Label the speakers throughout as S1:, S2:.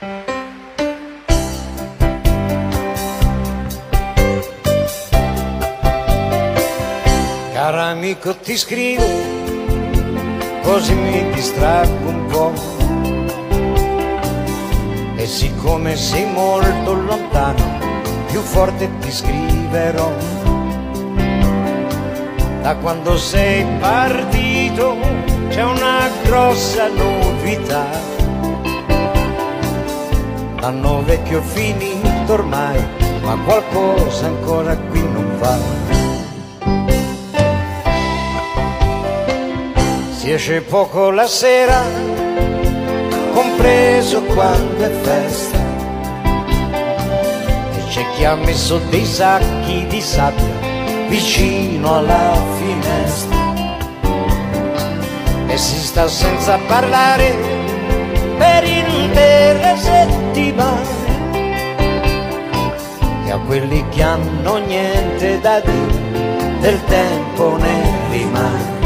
S1: Caro amico ti scrivo, così mi distraggo un po'. E siccome sei molto lontano, più forte ti scriverò. Da quando sei partito c'è una grossa novità. L'anno vecchio finito ormai, ma qualcosa ancora qui non va. Si esce poco la sera, compreso quando è festa. E c'è chi ha messo dei sacchi di sabbia vicino alla finestra. E si sta senza parlare per intere E a quelli che hanno niente da dire, del tempo ne rimane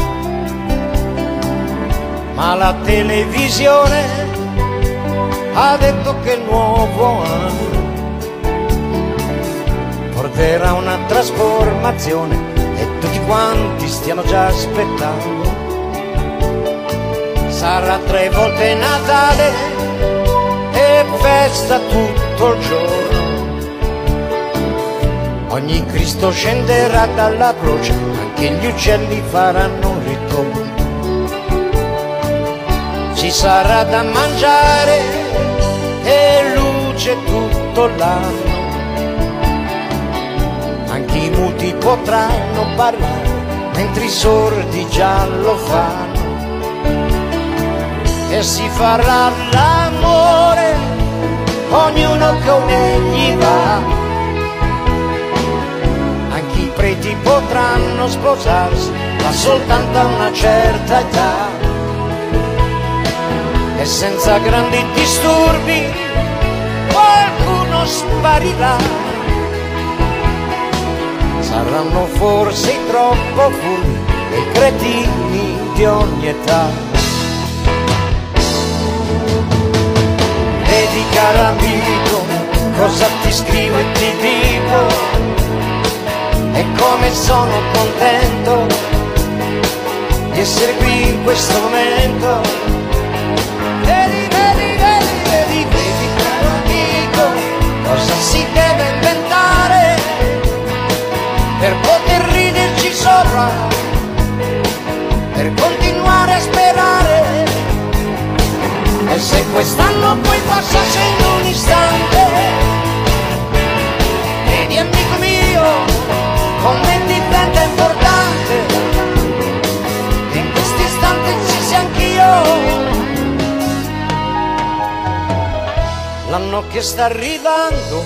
S1: ma la televisione ha detto che il nuovo anno porterà una trasformazione e tutti quanti stiano già aspettando. Sarà tre volte Natale e festa tutto il giorno. Ogni Cristo scenderà dalla croce, anche gli uccelli faranno ritorno ci sarà da mangiare e luce tutto l'anno. Anche i muti potranno parlare, mentre i sordi già lo fanno. E si farà l'amore, ognuno come gli va. Anche i preti potranno sposarsi, ma soltanto a una certa età e senza grandi disturbi qualcuno sparirà. Saranno forse troppo furbi e cretini di ogni età. Vedi caro amico cosa ti scrivo e ti dico come sono contento di essere qui in questo momento cosa si deve inventare per poter riderci sopra, per continuare a sperare. E se quest'anno poi passa in un istante, l'anno che sta arrivando,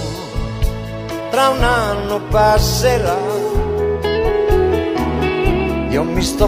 S1: tra un anno passerà. Io mi sto